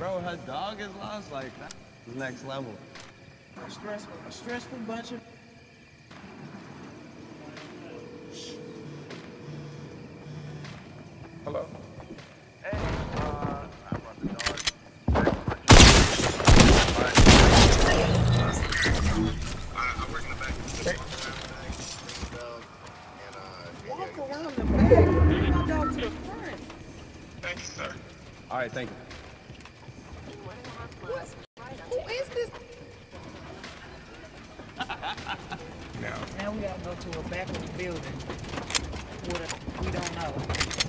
know her dog is lost. Like that's next level. A stressful, a stressful bunch of. Hello. Hey, uh, I brought the dog. I work in the back. Walk around the back. Bring my dog to the front. Thank you, sir. All right, thank you. Who is this? Now, Now we gotta go to a back of the building. What we don't know.